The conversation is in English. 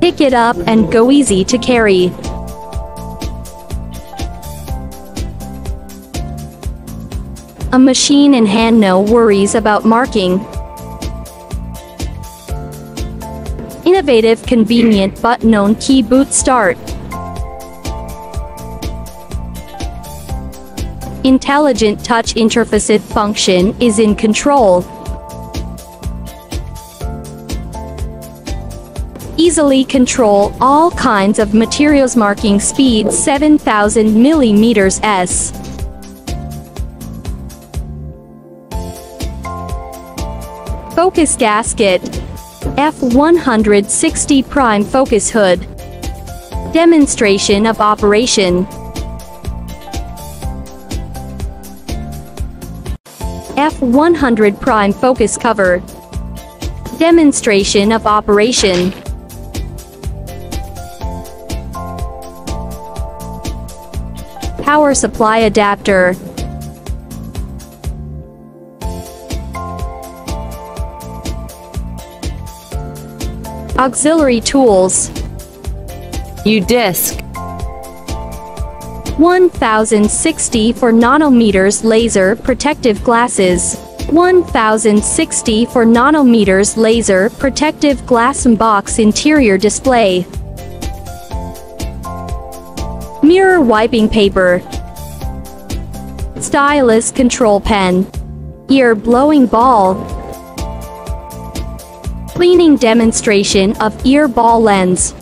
Pick it up and go easy to carry. A machine in hand no worries about marking. Innovative, convenient but known key boot start. Intelligent touch interface function is in control. Easily control all kinds of materials marking speed 7000 millimeters s. Focus gasket. F160 prime focus hood. Demonstration of operation. F100 prime focus cover. Demonstration of operation. Power supply adapter. Auxiliary tools. U-disc, 1060 for nanometers laser protective glasses. 1060 for nanometers laser protective glass and box interior display. Mirror wiping paper. Stylus control pen. Ear blowing ball. Cleaning demonstration of ear ball lens.